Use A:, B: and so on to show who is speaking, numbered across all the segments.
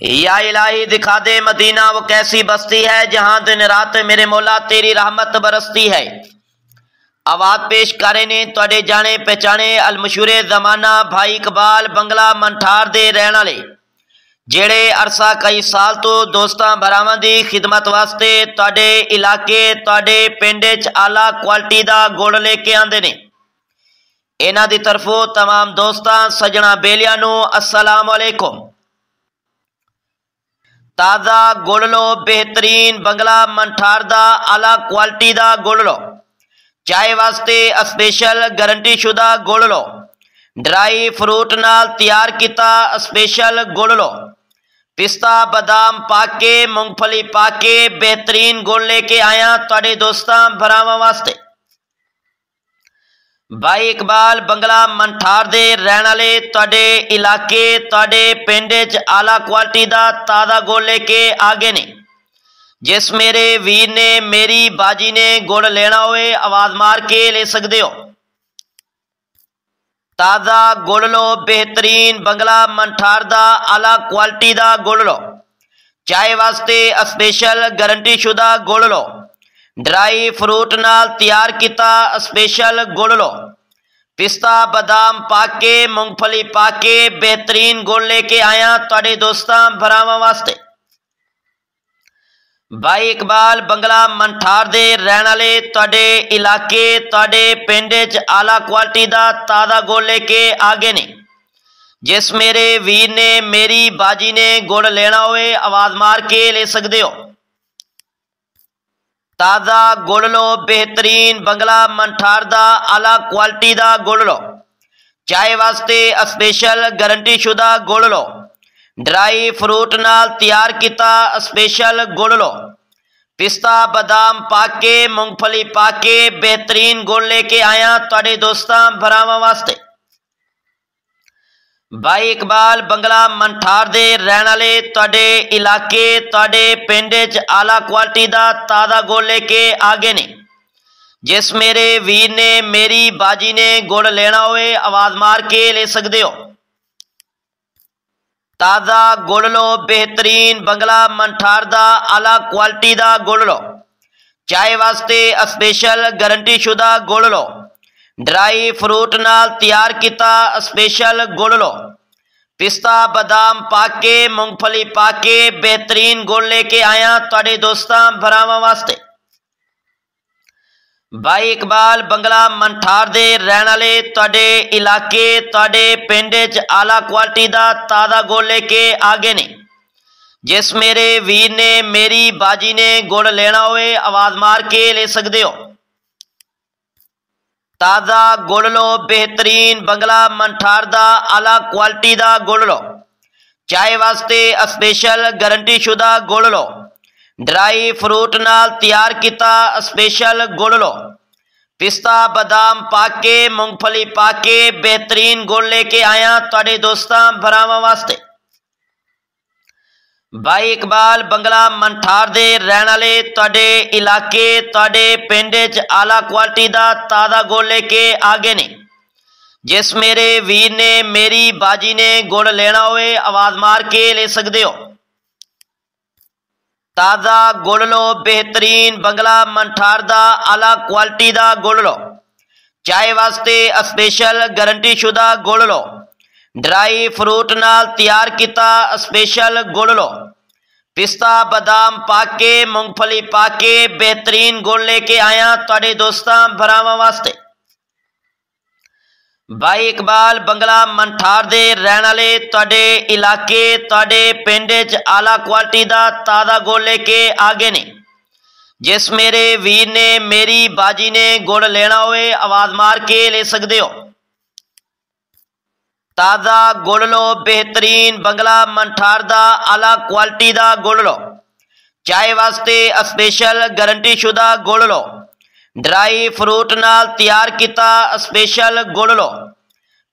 A: या इलाही दिखा दे मदीना वो कैसी बस्ती है जहां दिन रात मेरे मौला तेरी रहमत बरसती है आवाज पेश करे ने ਤੁਹਾਡੇ ਜਾਣੇ ਪਹਿਚਾਣੇ ਅਲ ਮਸ਼ਹੂਰੇ ਜ਼ਮਾਨਾ ਭਾਈ ਇਕਬਾਲ ਬੰਗਲਾ ਮੰਠਾਰ ਦੇ ਰਹਿਣ ਵਾਲੇ ਜਿਹੜੇ ਅਰਸਾ ਕਈ ਸਾਲ ਤੋਂ ਦੋਸਤਾਂ ਭਰਾਵਾਂ ਦੀ ਖਿਦਮਤ ਵਾਸਤੇ ਤੁਹਾਡੇ ਇਲਾਕੇ ਤੁਹਾਡੇ ਪਿੰਡ 'ਚ ਆਲਾ ਕੁਆਲਿਟੀ ਦਾ ਗੁੜ ਲੈ ਕੇ ਆਂਦੇ ਨੇ ਇਹਨਾਂ ਦੀ ਤਰਫੋਂ तमाम ਦੋਸਤਾਂ ਸਜਣਾ ਬੇਲੀਆਂ ਨੂੰ ਅਸਲਾਮ ਅਲੈਕੁਮ ਤਾਜ਼ਾ ਗੁੜ ਲਓ ਬਿਹਤਰੀਨ ਬੰਗਲਾ ਮੰਠਾਰ ਦਾ ਆਲਾ ਕੁਆਲਿਟੀ ਦਾ ਗੁੜ ਲਓ ਚਾਹ ਵਾਸਤੇ ਸਪੈਸ਼ਲ ਗਾਰੰਟੀ ਸ਼ੁਦਾ ਗੁੜ ਲਓ ਡਰਾਈ ਫਰੂਟ ਨਾਲ ਤਿਆਰ ਕੀਤਾ ਸਪੈਸ਼ਲ ਗੁੜ ਲਓ ਪਿਸਤਾ ਬਦਾਮ ਪਾ ਕੇ ਮੂੰਗਫਲੀ ਪਾ ਕੇ ਬਿਹਤਰੀਨ ਗੁੜ ਲੈ ਕੇ ਆਇਆ ਤੁਹਾਡੇ ਦੋਸਤਾਂ ਭਰਾਵਾਂ ਵਾਸਤੇ ਬਾਈ ਇਕਬਾਲ ਬੰਗਲਾ ਮੰਠਾਰ ਦੇ ਰਹਿਣ ਵਾਲੇ ਤੁਹਾਡੇ ਇਲਾਕੇ ਤੁਹਾਡੇ ਪਿੰਡ 'ਚ ਆਲਾ ਕੁਆਲਿਟੀ ਦਾ ਤਾਜ਼ਾ ਗੋਲ ਲੈ ਕੇ ਆਗੇ ਨੇ ਜਿਸ ਮੇਰੇ ਵੀਰ ਨੇ ਮੇਰੀ ਬਾਜੀ ਨੇ ਗੁੜ ਲੈਣਾ ਹੋਵੇ ਆਵਾਜ਼ ਮਾਰ ਕੇ ਲੈ ਸਕਦੇ ਹੋ ਤਾਜ਼ਾ ਗੁੜ ਲੋ ਬਿਹਤਰੀਨ ਬੰਗਲਾ ਮੰਠਾਰ ਦਾ ਆਲਾ ਕੁਆਲਿਟੀ ਦਾ ਗੁੜ ਲੋ ਚਾਹੇ ਵਾਸਤੇ ਸਪੈਸ਼ਲ ਗਾਰੰਟੀ ਸ਼ੁਦਾ ਗੁੜ ਲੋ ਡਰਾਈ ਫਰੂਟ ਨਾਲ ਤਿਆਰ ਕੀਤਾ ਸਪੈਸ਼ਲ ਗੁੜ ਲੋ ਪਿਸਤਾ ਬਦਾਮ ਪਾ ਕੇ ਮੂੰਗਫਲੀ ਪਾ ਕੇ ਬਿਹਤਰੀਨ ਗੁੜ ਲੈ ਕੇ ਆਇਆ ਤੁਹਾਡੇ ਦੋਸਤਾਂ ਭਰਾਵਾਂ ਵਾਸਤੇ ਭਾਈ ਇਕਬਾਲ ਬੰਗਲਾ ਮੰਠਾਰ ਦੇ ਰਹਿਣ ਵਾਲੇ ਤੁਹਾਡੇ ਇਲਾਕੇ ਤੁਹਾਡੇ ਪਿੰਡ 'ਚ ਆਲਾ ਕੁਆਲਿਟੀ ਦਾ ਤਾਜ਼ਾ ਗੁੜ ਲੈ ਕੇ ਆਗੇ ਨੇ ਜਿਸ ਮੇਰੇ ਵੀਰ ਨੇ ਮੇਰੀ ਬਾਜੀ ਨੇ ਗੁੜ ਲੈਣਾ ਹੋਵੇ ਆਵਾਜ਼ ਮਾਰ ਕੇ ਲੈ ਸਕਦੇ ਹੋ ਤਾਜ਼ਾ ਗੁੜ ਲਓ ਬਿਹਤਰੀਨ ਬੰਗਲਾ ਮੰਠਾਰ ਦਾ ਆਲਾ ਕੁਆਲਿਟੀ ਦਾ ਗੁੜ ਲਓ ਚਾਹ ਵਾਸਤੇ ਸਪੈਸ਼ਲ ਗਾਰੰਟੀ ਸ਼ੁਦਾ ਗੁੜ ਲਓ ਡਰਾਈ ਫਰੂਟ ਨਾਲ ਤਿਆਰ ਕੀਤਾ ਸਪੈਸ਼ਲ ਗੁੜ ਲਓ ਪਿਸਤਾ ਬਦਾਮ ਪਾ ਕੇ ਮੂੰਗਫਲੀ ਪਾ ਕੇ ਬਿਹਤਰੀਨ ਗੁੜ ਲੈ ਕੇ ਆਇਆ ਤੁਹਾਡੇ ਦੋਸਤਾਂ ਭਰਾਵਾਂ ਵਾਸਤੇ ਬਾਈ ਇਕਬਾਲ ਬੰਗਲਾ ਮੰਠਾਰ ਦੇ ਰਹਿਣ ਵਾਲੇ ਤੁਹਾਡੇ ਇਲਾਕੇ ਤੁਹਾਡੇ ਪਿੰਡ 'ਚ ਆਲਾ ਕੁਆਲਿਟੀ ਦਾ ਤਾਜ਼ਾ ਗੋਲ ਲੈ ਕੇ ਆਗੇ ਨੇ ਜਿਸ ਮੇਰੇ ਵੀਰ ਨੇ ਮੇਰੀ ਬਾਜੀ ਨੇ ਗੁੜ ਲੈਣਾ ਹੋਵੇ ਆਵਾਜ਼ ਮਾਰ ਕੇ ਲੈ ਸਕਦੇ ਹੋ ਤਾਜ਼ਾ ਗੁੜ ਲੋ ਬਿਹਤਰੀਨ ਬੰਗਲਾ ਮੰਠਾਰ ਦਾ ਆਲਾ ਕੁਆਲਿਟੀ ਦਾ ਗੁੜ ਲੋ ਚਾਹੇ ਵਾਸਤੇ ਸਪੈਸ਼ਲ ਗਾਰੰਟੀ ਸ਼ੁਦਾ ਗੁੜ ਲੋ ਡਰਾਈ ਫਰੂਟ ਨਾਲ ਤਿਆਰ ਕੀਤਾ ਸਪੈਸ਼ਲ ਗੁੜ ਲੋ ਪਿਸਤਾ ਬਦਾਮ ਪਾ ਕੇ ਮੂੰਗਫਲੀ ਪਾ ਕੇ ਬਿਹਤਰੀਨ ਗੁੜ ਲੈ ਕੇ ਆਇਆ ਤੁਹਾਡੇ ਦੋਸਤਾਂ ਭਰਾਵਾਂ ਵਾਸਤੇ ਭਾਈ ਇਕਬਾਲ ਬੰਗਲਾ ਮੰਠਾਰ ਦੇ ਰਹਿਣ ਵਾਲੇ ਤੁਹਾਡੇ ਇਲਾਕੇ ਤੁਹਾਡੇ ਪਿੰਡ 'ਚ ਆਲਾ ਕੁਆਲਿਟੀ ਦਾ ਤਾਜ਼ਾ ਗੁੜ ਲੈ ਕੇ ਆਗੇ ਨੇ ਜਿਸ ਮੇਰੇ ਵੀਰ ਨੇ ਮੇਰੀ ਬਾਜੀ ਨੇ ਗੁੜ ਲੈਣਾ ਹੋਵੇ ਆਵਾਜ਼ ਮਾਰ ਕੇ ਲੈ ਸਕਦੇ ਹੋ ਤਾਜ਼ਾ ਗੁੜ ਲਓ ਬਿਹਤਰੀਨ ਬੰਗਲਾ ਮੰਠਾਰ ਦਾ ਆਲਾ ਕੁਆਲਿਟੀ ਦਾ ਗੁੜ ਲਓ ਚਾਹ ਵਾਸਤੇ ਸਪੈਸ਼ਲ ਗਾਰੰਟੀ ਸ਼ੁਦਾ ਗੁੜ ਲਓ ਡਰਾਈ ਫਰੂਟ ਨਾਲ ਤਿਆਰ ਕੀਤਾ ਸਪੈਸ਼ਲ ਗੁੜ ਲਓ ਪਿਸਤਾ ਬਦਾਮ ਪਾ ਕੇ ਮੂੰਗਫਲੀ ਪਾ ਕੇ ਬਿਹਤਰੀਨ ਗੁੜ ਲੈ ਕੇ ਆਇਆ ਤੁਹਾਡੇ ਦੋਸਤਾਂ ਭਰਾਵਾਂ ਵਾਸਤੇ ਬਾਈ ਇਕਬਾਲ ਬੰਗਲਾ ਮੰਠਾਰ ਦੇ ਰਹਿਣ ਵਾਲੇ ਤੁਹਾਡੇ ਇਲਾਕੇ ਤੁਹਾਡੇ ਪਿੰਡ 'ਚ ਆਲਾ ਕੁਆਲਿਟੀ ਦਾ ਤਾਜ਼ਾ ਗੋਲ ਲੈ ਕੇ ਆ ਗਏ ਨੇ ਜਿਸ ਮੇਰੇ ਵੀਰ ਨੇ ਮੇਰੀ ਬਾਜੀ ਨੇ ਗੁੜ ਲੈਣਾ ਹੋਵੇ ਆਵਾਜ਼ ਮਾਰ ਕੇ ਲੈ ਸਕਦੇ ਹੋ ਤਾਜ਼ਾ ਗੁੜ ਲਓ ਬਿਹਤਰੀਨ ਬੰਗਲਾ ਮੰਠਾਰ ਦਾ ਆਲਾ ਕੁਆਲਿਟੀ ਦਾ ਗੁੜ ਲਓ ਚਾਹ ਵਾਸਤੇ ਸਪੈਸ਼ਲ ਗਾਰੰਟੀ ਸ਼ੁਦਾ ਗੁੜ ਲਓ ਡਰਾਈ ਫਰੂਟ ਨਾਲ ਤਿਆਰ ਕੀਤਾ ਸਪੈਸ਼ਲ ਗੁੜ ਲੋ ਪਿਸਤਾ, ਬਦਾਮ ਪਾ ਕੇ, ਮੂੰਗਫਲੀ ਪਾ ਕੇ, ਬਿਹਤਰੀਨ ਗੁੜ ਲੈ ਕੇ ਆਇਆ ਤੁਹਾਡੇ ਦੋਸਤਾਂ ਭਰਾਵਾਂ ਵਾਸਤੇ। ਬਾਈ ਇਕਬਾਲ ਬੰਗਲਾ ਮੰਠਾਰ ਦੇ ਰਹਿਣ ਵਾਲੇ ਤੁਹਾਡੇ ਇਲਾਕੇ, ਤੁਹਾਡੇ ਪਿੰਡ 'ਚ ਆਲਾ ਕੁਆਲਿਟੀ ਦਾ ਤਾਜ਼ਾ ਗੁੜ ਲੈ ਕੇ ਆਗੇ ਨੇ। ਜਿਸ ਮੇਰੇ ਵੀਰ ਨੇ, ਮੇਰੀ ਬਾਜੀ ਨੇ ਗੁੜ ਲੈਣਾ ਹੋਵੇ, ਆਵਾਜ਼ ਮਾਰ ਕੇ ਲੈ ਸਕਦੇ ਹੋ। ਤਾਜ਼ਾ ਗੁੜ ਲਓ ਬਿਹਤਰੀਨ ਬੰਗਲਾ ਮੰਠਾਰ ਦਾ ਆਲਾ ਕੁਆਲਿਟੀ ਦਾ ਗੁੜ ਲਓ ਚਾਹ ਵਾਸਤੇ ਸਪੈਸ਼ਲ ਗਾਰੰਟੀ ਸ਼ੁਦਾ ਗੁੜ ਲਓ ਡਰਾਈ ਫਰੂਟ ਨਾਲ ਤਿਆਰ ਕੀਤਾ ਸਪੈਸ਼ਲ ਗੁੜ ਲਓ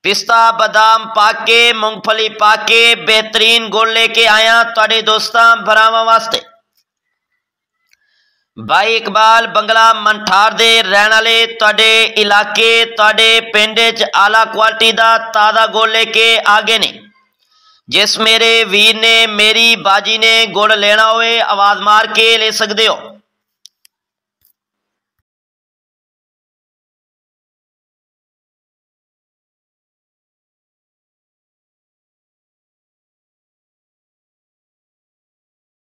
A: पिस्ता बादाम पाके मूंगफली पाके बेहतरीन गुड़ लेके आया थोड़े दोस्तों भरावां वास्ते ਦੋਸਤਾਂ ਭਰਾਵਾਂ ਵਾਸਤੇ ਭਾਈ ਇਕਬਾਲ ਬੰਗਲਾ ਮੰਠਾਰ ਦੇ ਰਹਿਣ ਵਾਲੇ ਤੁਹਾਡੇ ਇਲਾਕੇ ਤੁਹਾਡੇ ਪਿੰਡ 'ਚ ਆਲਾ ਕੁਆਲਿਟੀ ਦਾ ਤਾਜ਼ਾ ਗੁੜ ਲੈ ਕੇ ਆਗੇ ਨੇ ਜਿਸ ਮੇਰੇ ਵੀਰ ਨੇ ਮੇਰੀ ਬਾਜੀ ਨੇ ਗੁੜ ਲੈਣਾ ਹੋਵੇ ਆਵਾਜ਼ ਮਾਰ ਕੇ ਲੈ ਸਕਦੇ ਹੋ